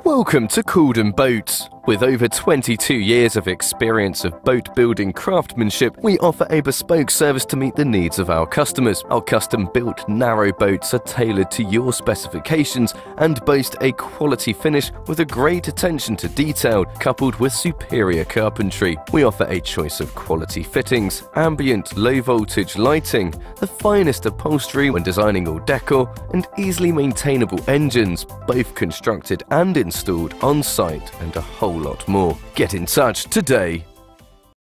Welcome to Cauldon Boats. With over 22 years of experience of boat building craftsmanship, we offer a bespoke service to meet the needs of our customers. Our custom built narrow boats are tailored to your specifications and boast a quality finish with a great attention to detail, coupled with superior carpentry. We offer a choice of quality fittings, ambient low voltage lighting, the finest upholstery when designing all decor, and easily maintainable engines, both constructed and installed on site, and a whole lot more. Get in touch today